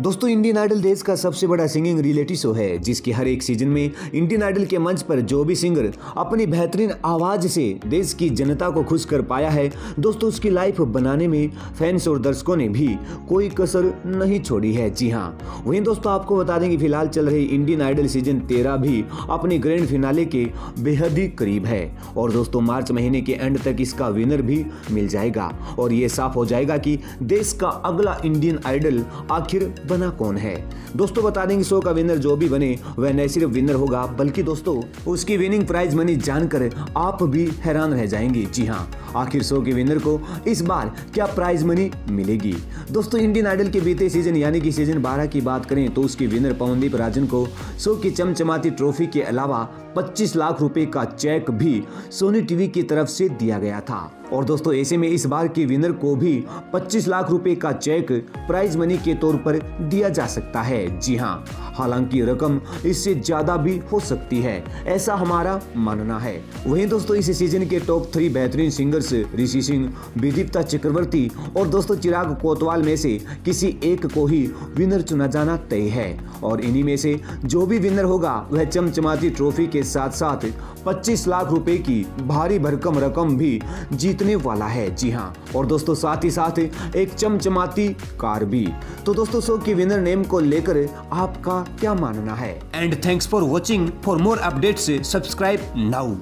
दोस्तों Indian idol देश का सबसे बड़ा सिंगिंग रियलिटी शो है, जिसके हर एक सीज़न में इंडियन आइडल के मंच पर जो भी सिंगर अपनी बेहतरीन आवाज़ से देश की जनता को खुश कर पाया है, दोस्तों, उसकी लाइफ बनाने में फैंस और दर्शकों ने भी कोई कसर नहीं छोड़ी है। जी हाँ वहीं दोस्तों, आपको बता दें कि फ़िलहाल चल रही इंडियन आइडल सीज़न तेरह भी अपने ग्रैंड फिनाले के बेहद ही करीब है और दोस्तों, मार्च महीने के एंड तक इसका विनर भी मिल जाएगा और ये साफ़ हो जाएगा कि देश का अगला इंडियन आइडल आखिर बना कौन है? दोस्तों बता देंगे शो का विनर जो भी बने, वह न सिर्फ़ विनर होगा, बल्कि दोस्तों, उसकी विनिंग प्राइज मनी जानकर आप भी हैरान रह जाएँगे। जी हाँ आखिर शो के विनर को इस बार क्या प्राइज मनी मिलेगी? दोस्तों इंडियन आइडल के बीते सीज़न यानी कि सीज़न 12 की बात करें तो उसके विनर पवनदीप राजन को शो की चमचमाती ट्रॉफी के अलावा 25 लाख रुपए का चेक भी सोनी टीवी की तरफ़ से दिया गया था। और दोस्तों, ऐसे में इस बार के विनर को भी 25 लाख रुपए का चेक प्राइज मनी के तौर पर दिया जा सकता है। जी हाँ। हालाँकि रकम इससे ज़्यादा भी हो सकती है। ऐसा हमारा मानना है। वहीं दोस्तों, इस सीज़न के टॉप थ्री बेहतरीन सिंगर्स ऋषि सिंह, विदीप्ता चक्रवर्ती और दोस्तों, चिराग कोतवाल में से किसी एक को ही विनर चुना जाना तय है। और इन्हीं में से जो भी विनर होगा, वह चमचमाती ट्रॉफी के साथ साथ 25 लाख रुपए की भारी भरकम रकम भी जीतने वाला है। जी हाँ और दोस्तों, साथ ही साथ एक चमचमाती कार भी। तो दोस्तों, शो की विनर नेम को लेकर आपका क्या मानना है? And thanks for watching for more update से सब्सक्राइब नाउ